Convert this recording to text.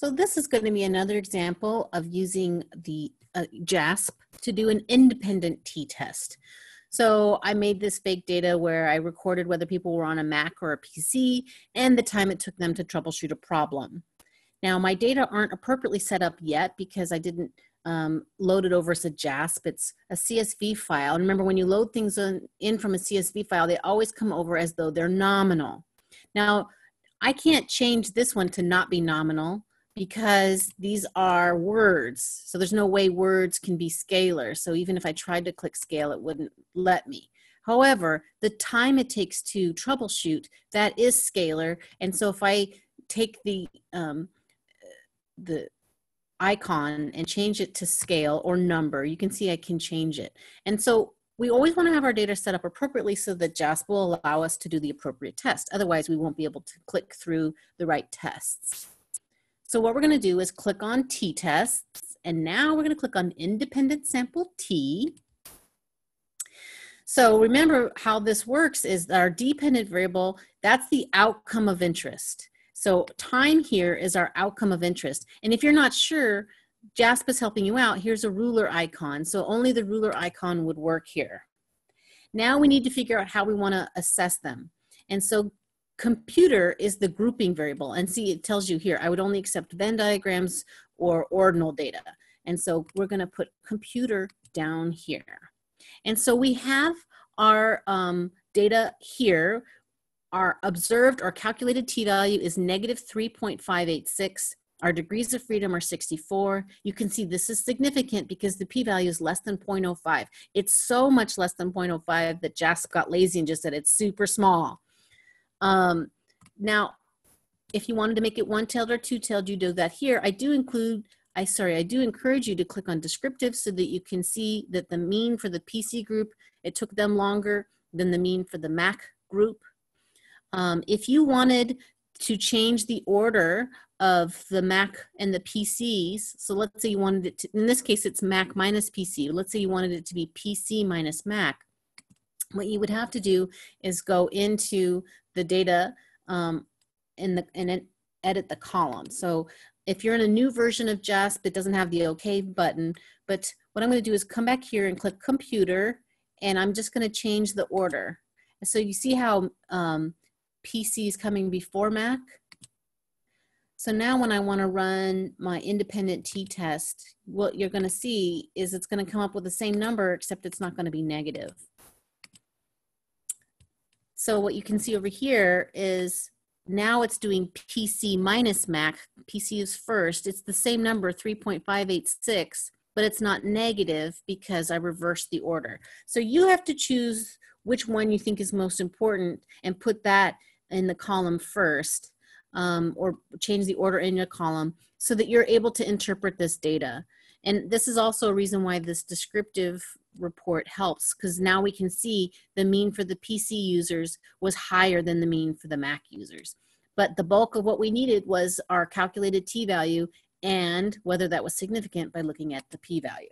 So this is going to be another example of using the uh, JASP to do an independent t-test. So I made this fake data where I recorded whether people were on a Mac or a PC and the time it took them to troubleshoot a problem. Now my data aren't appropriately set up yet because I didn't um, load it over as a JASP. It's a CSV file. And remember when you load things in, in from a CSV file, they always come over as though they're nominal. Now I can't change this one to not be nominal because these are words. So there's no way words can be scalar. So even if I tried to click scale, it wouldn't let me. However, the time it takes to troubleshoot, that is scalar. And so if I take the, um, the icon and change it to scale or number, you can see I can change it. And so we always want to have our data set up appropriately so that JASP will allow us to do the appropriate test. Otherwise, we won't be able to click through the right tests. So what we're going to do is click on t-tests, and now we're going to click on independent sample t. So remember how this works is our dependent variable, that's the outcome of interest. So time here is our outcome of interest. And if you're not sure, JASP is helping you out. Here's a ruler icon. So only the ruler icon would work here. Now we need to figure out how we want to assess them. And so computer is the grouping variable and see it tells you here I would only accept Venn diagrams or ordinal data and so we're going to put computer down here and so we have our um, data here our observed or calculated t-value is negative 3.586 our degrees of freedom are 64. You can see this is significant because the p-value is less than 0.05. It's so much less than 0.05 that JASP got lazy and just said it's super small. Um, now, if you wanted to make it one-tailed or two-tailed, you do that here. I do include, I sorry, I do encourage you to click on descriptive so that you can see that the mean for the PC group, it took them longer than the mean for the Mac group. Um, if you wanted to change the order of the Mac and the PCs, so let's say you wanted it to, in this case it's Mac minus PC, let's say you wanted it to be PC minus Mac, what you would have to do is go into the data um, in the and edit the column. So if you're in a new version of JASP, it doesn't have the OK button. But what I'm going to do is come back here and click Computer, and I'm just going to change the order. So you see how um, PC is coming before Mac? So now when I want to run my independent t-test, what you're going to see is it's going to come up with the same number, except it's not going to be negative. So what you can see over here is now it's doing PC minus Mac. PC is first. It's the same number, 3.586, but it's not negative because I reversed the order. So you have to choose which one you think is most important and put that in the column first um, or change the order in your column so that you're able to interpret this data. And this is also a reason why this descriptive report helps because now we can see the mean for the PC users was higher than the mean for the Mac users. But the bulk of what we needed was our calculated t-value and whether that was significant by looking at the p-value.